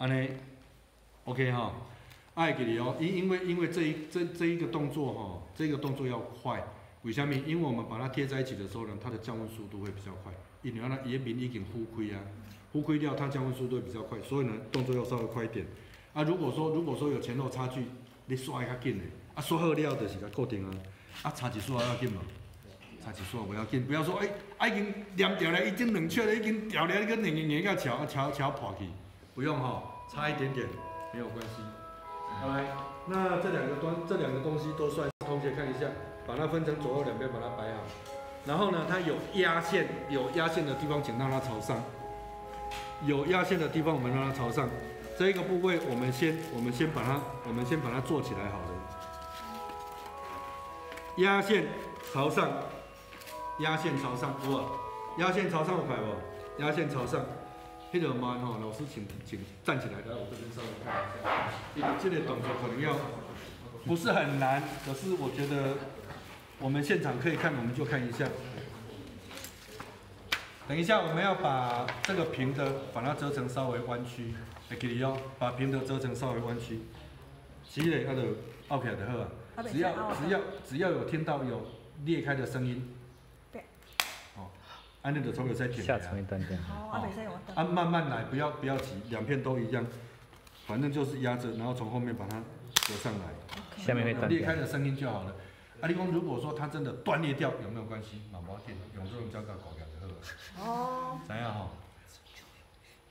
安尼，OK 哈，爱给你哦，因因为因为这一这这一个动作哈，这个动作要快，为什么？因为我们把它贴在一起的时候呢，它的降温速度会比较快，因为它盐饼已经呼亏啊，呼亏掉，它降温速度会比较快，所以呢，动作要稍微快一点。啊，如果说如果说有前后差距，你刷较紧的，啊刷好了就是甲固定啊，啊差一刷要紧嘛，差一刷不要紧，不要说哎，啊已经粘掉了，已经冷却了，已经掉了，你个硬硬硬个桥啊桥桥破去，不用哈，差一点点没有关系。来，那这两个端这两个东西都算，同学看一下，把它分成左右两边，把它摆好。然后呢，它有压线，有压线的地方请让它朝上，有压线的地方我们让它朝上。这一个部位，我们先我们先把它我们先把它做起来好了。压线朝上，压线朝上，不？压线朝上有快不？压线朝上，迄个慢吼，老师请请站起来，来我这边稍微看一下。这个这个动作可能要不是很难，可是我觉得我们现场可以看，我们就看一下。等一下，我们要把这个平的把它折成稍微弯曲，会记得哦，把平的折成稍微弯曲。积累，它就拗起来就好啊。只要只要只要有听到有裂开的声音，安尼就从头再停下层一段这样。好，啊，袂使用我啊，慢慢来，不要不要急，两片都一样，反正就是压着，然后从后面把它折上来，下面会断掉裂开。的声音就好了。啊，你讲如果说它真的断裂掉，有没有关系？冇要紧，用这种胶带搞掉就好了。哦，怎样哈？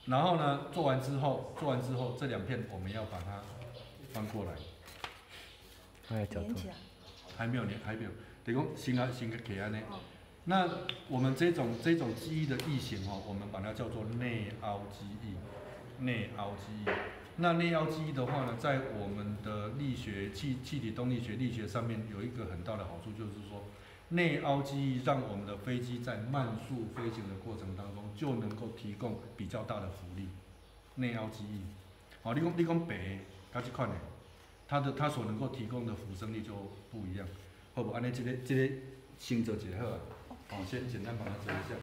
然后呢，做完之后，做完之后，这两片我们要把它翻过来，那个角度。还没有连，还没有，等于讲先啊先个给安呢。那我们这种这种记忆的异形哦，我们把它叫做内凹记忆，内凹记忆。那内凹记忆的话呢，在我们的力学气气体动力学力学上面有一个很大的好处，就是说内凹记忆让我们的飞机在慢速飞行的过程当中就能够提供比较大的浮力。内凹记忆，好、你讲你讲北，它这款的，它的它所能够提供的浮升力就不一样。好不？安尼这个这个先做一下好啊，好，先简单把它折一下。